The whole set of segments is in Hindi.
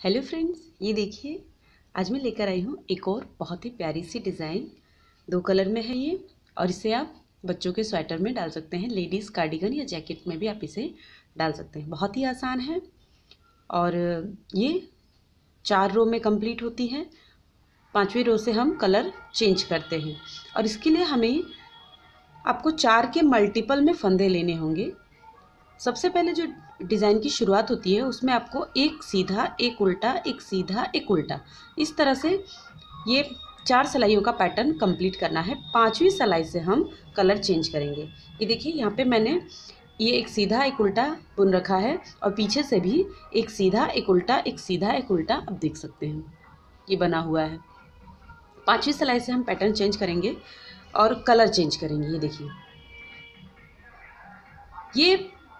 हेलो फ्रेंड्स, ये देखिए, आज मैं लेकर आई हूँ एक और बहुत ही प्यारी सी डिज़ाइन। दो कलर में है ये, और इसे आप बच्चों के स्वेटर में डाल सकते हैं, लेडीज़ कार्डिगन या जैकेट में भी आप इसे डाल सकते हैं। बहुत ही आसान है, और ये चार रो में कंप्लीट होती है। पाँचवीं रो से हम कलर चेंज करते हैं, और इसके लिए हमें आपको चार के मल्टीपल में फंदे लेने होंगे। सबसे पहले जो डिज़ाइन की शुरुआत होती है, उसमें आपको एक सीधा, एक उल्टा, एक सीधा, एक उल्टा। इस तरह से ये चार सिलाइयों का पैटर्न कंप्लीट करना है। पांचवी सिलाई से हम कलर चेंज करेंगे। ये देखिए, यहाँ पे मैंने ये एक सीधा, एक उल्टा बुन रखा है और पीछे से भी एक सीधा, एक उल्टा, एक सीधा, एक उल्टा आप देख सकते हैं। ये बना हुआ है। पांचवी सिलाई से हम पैटर्न चेंज करेंगे और कलर चेंज करेंगे। ये देखिए। ये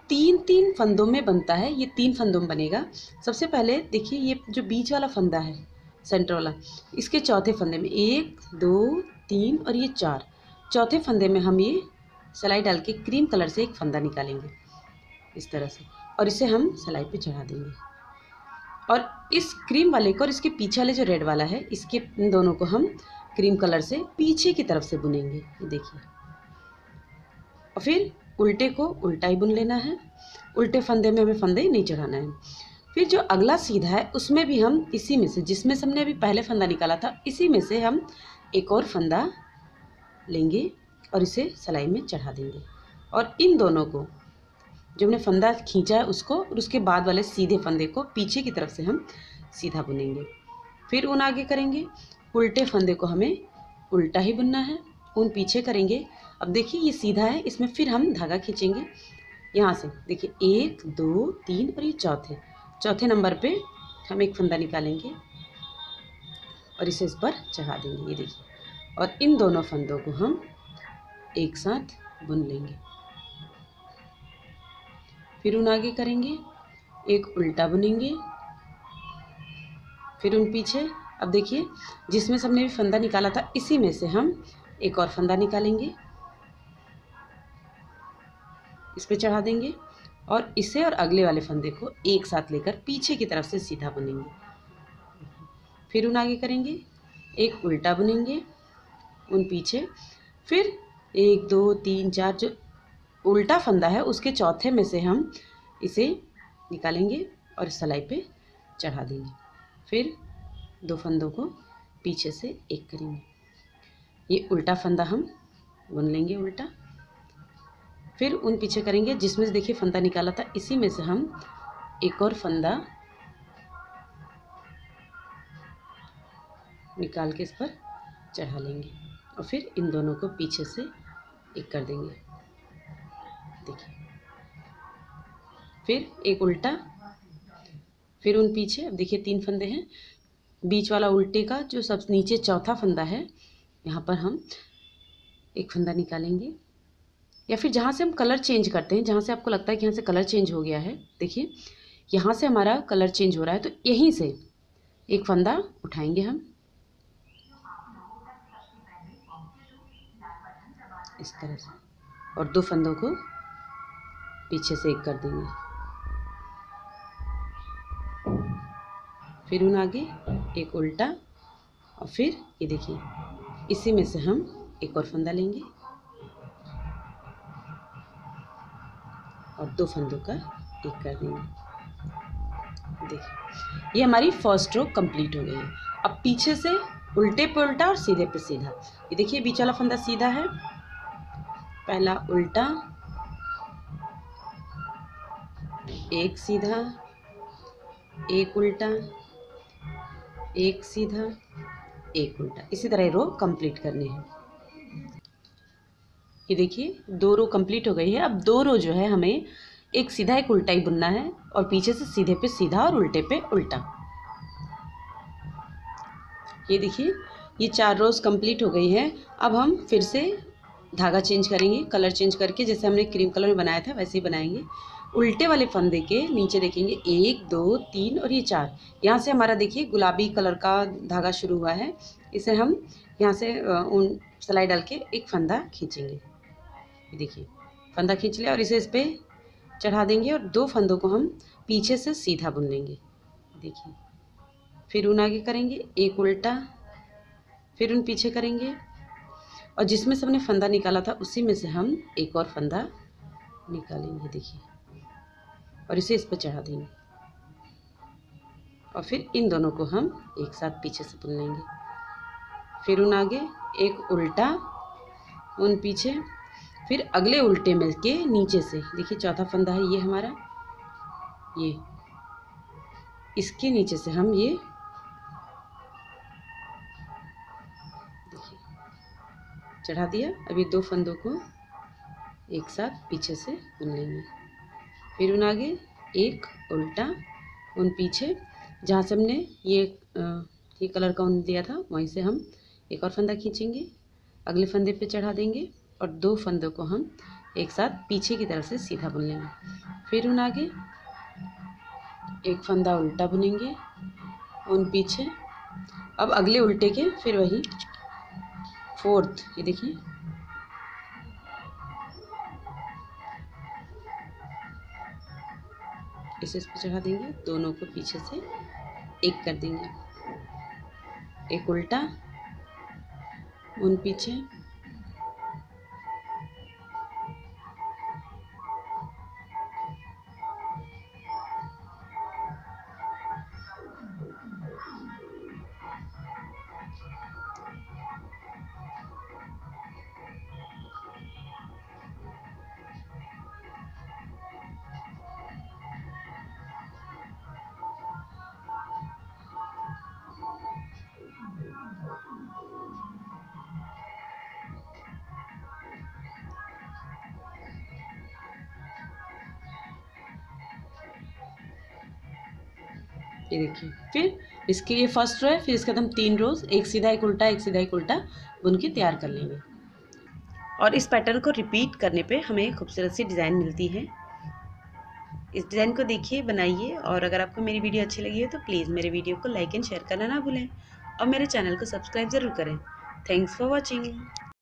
तीन तीन फंदों में बनता है, ये तीन फंदों में बनेगा। सबसे पहले देखिए, ये जो बीच वाला फंदा है सेंटर वाला, इसके चौथे फंदे में, एक, दो, तीन और ये चार। चौथे फंदे में हम ये सिलाई डाल के क्रीम कलर से एक फंदा निकालेंगे, इस तरह से, और इसे हम सिलाई पे चढ़ा देंगे। और इस क्रीम वाले को और इसके पीछे वाले जो रेड वाला है, इसके, इन दोनों को हम क्रीम कलर से पीछे की तरफ़ से बुनेंगे, ये देखिए। और फिर उल्टे को उल्टा ही बुन लेना है। उल्टे फंदे में हमें फंदे ही नहीं चढ़ाना है। फिर जो अगला सीधा है, उसमें भी हम इसी में से, जिसमें से हमने अभी पहले फंदा निकाला था, इसी में से हम एक और फंदा लेंगे और इसे सिलाई में चढ़ा देंगे। और इन दोनों को, जो हमने फंदा खींचा है उसको, और उसके बाद वाले सीधे फंदे को पीछे की तरफ़ से हम सीधा बुनेंगे। फिर उन आगे करेंगे। उल्टे फंदे को हमें उल्टा ही बुनना है। उन पीछे करेंगे। अब देखिए ये सीधा है, इसमें फिर हम धागा खींचेंगे। यहाँ से, देखिए, एक, दो, तीन और ये चौथे। चौथे नंबर पे हम एक फंदा निकालेंगे और इसे इस पर चढ़ा देंगे, ये देखिए। और इन दोनों फंदों को हम एक साथ बुन लेंगे। फिर उन आगे करेंगे, एक उल्टा बुनेंगे। फिर उन पीछे, अब देखिए, जिसमें से हमने भी फंदा निकाला था, इसी में से हम एक और फंदा निकालेंगे। इस पर चढ़ा देंगे और इसे और अगले वाले फंदे को एक साथ लेकर पीछे की तरफ़ से सीधा बुनेंगे। फिर उन आगे करेंगे, एक उल्टा बुनेंगे, उन पीछे। फिर एक, दो, तीन, चार, जो उल्टा फंदा है, उसके चौथे में से हम इसे निकालेंगे और सलाई पे चढ़ा देंगे। फिर दो फंदों को पीछे से एक करेंगे। ये उल्टा फंदा हम, बुन लेंगे उल्टा। फिर उन पीछे करेंगे, जिसमें से देखिए फंदा निकाला था, इसी में से हम एक और फंदा निकाल के इस पर चढ़ा लेंगे। और फिर इन दोनों को पीछे से एक कर देंगे। देखिए। फिर एक उल्टा, फिर उन पीछे, अब देखिए तीन फंदे हैं। बीच वाला उल्टे का जो सब नीचे चौथा फंदा है यहाँ पर हम एक फंदा निकालेंगे। या फिर जहाँ से हम कलर चेंज करते हैं, जहाँ से आपको लगता है कि यहाँ से कलर चेंज हो गया है, देखिए, यहाँ से हमारा कलर चेंज हो रहा है तो यहीं से एक फंदा उठाएँगे हम। इस तरह से, और दो फंदों को पीछे से एक कर देंगे। फिर उन आगे एक उल्टा, और फिर ये देखिए इसी में से हम एक और फंदा लेंगे। और दो फंदों का एक कर देंगे। देखिए ये हमारी फ़र्स्ट रो कंप्लीट हो गई है। अब पीछे से उल्टे पे उल्टा और सीधे पे सीधा। ये देखिए, बीच वाला फंदा सीधा है। पहला उल्टा, एक सीधा, एक उल्टा, एक सीधा एक उल्टा। इसी तरह रो कंप्लीट करनी है। ये देखिए, दो रो कंप्लीट हो गई है। अब दो रो जो है, हमें एक सीधा एक उल्टा ही बुनना है और पीछे से सीधे पे सीधा और उल्टे पे उल्टा। ये देखिए, ये चार रोज कंप्लीट हो गई है। अब हम फिर से धागा चेंज करेंगे कलर चेंज करके, जैसे हमने क्रीम कलर में बनाया था, वैसे ही बनाएँगे। उल्टे वाले फंदे के नीचे देखेंगे एक, दो, तीन और ये चार। यहाँ से हमारा देखिए गुलाबी कलर का धागा शुरू हुआ है। इसे हम यहाँ से उन सिलाई डाल के एक फंदा खींचेंगे। देखिए, फंदा खींच लिया और इसे इस पर चढ़ा देंगे और दो फंदों को हम पीछे से सीधा बुन लेंगे। देखिए, फिर उन आगे करेंगे, एक उल्टा, फिर उन पीछे करेंगे। और जिसमें से हमने फंदा निकाला था, उसी में से हम एक और फंदा निकालेंगे। देखिए और इसे इस पर चढ़ा देंगे। और फिर इन दोनों को हम एक साथ पीछे से बुन लेंगे। फिर उन आगे एक उल्टा, उन पीछे, फिर अगले उल्टे में के नीचे से। देखिए चौथा फंदा है ये हमारा। ये। इसके नीचे से हम ये चढ़ा दिया। अभी दो फंदों को एक साथ पीछे से बुन लेंगे। फिर उन आगे एक उल्टा, उन पीछे, जहाँ से हमने ये ये कलर का ऊन दिया था, वहीं से हम एक और फंदा खींचेंगे। अगले फंदे पे चढ़ा देंगे और दो फंदों को हम एक साथ पीछे की तरफ़ से सीधा बुन लेंगे। फिर उन आगे एक फंदा उल्टा बुनेंगे, उन पीछे। अब अगले उल्टे के, फिर वही फोर्थ, ये देखिए। इसे इस पर चढ़ा देंगे, दोनों को पीछे से एक कर देंगे। एक उल्टा, उन पीछे ये देखिए। फिर इसके ये फ़र्स्ट रो है, फिर इसके बाद हम तीन रोज एक सीधा, एक उल्टा, एक सीधा, एक उल्टा बुन के तैयार कर लेंगे। और इस पैटर्न को रिपीट करने पे हमें खूबसूरत सी डिज़ाइन मिलती है। इस डिज़ाइन को देखिए, बनाइए और अगर आपको मेरी वीडियो अच्छी लगी है तो प्लीज़ मेरे वीडियो को लाइक एंड शेयर करना ना भूलें और मेरे चैनल को सब्सक्राइब ज़रूर करें। Thanks for watching